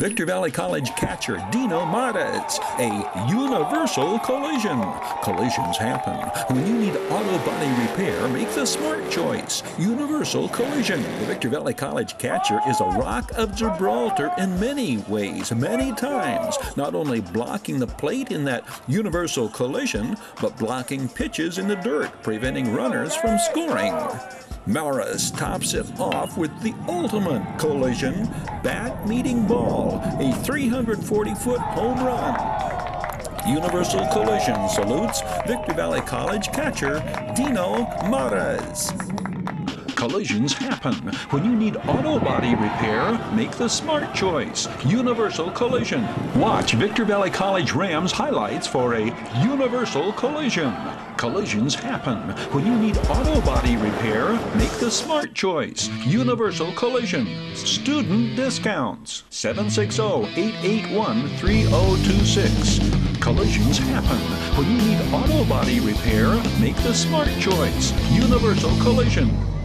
Victor Valley College catcher Dino Mares. A universal collision. Collisions happen. When you need auto body repair, make the smart choice. Universal collision. The Victor Valley College catcher is a rock of Gibraltar in many ways, many times. Not only blocking the plate in that universal collision, but blocking pitches in the dirt, preventing runners from scoring. Mares tops it off with the ultimate collision bat meeting ball, a 340 foot home run. Universal Collision salutes Victor Valley College catcher Dino Mares. Collisions happen. When you need auto body repair, make the smart choice. Universal Collision. Watch Victor Valley College Rams highlights for a Universal Collision. Collisions happen. When you need auto body repair, make the smart choice. Universal Collision. Student discounts. 760-881-3026. Collisions happen. When you need auto body repair, make the smart choice. Universal Collision.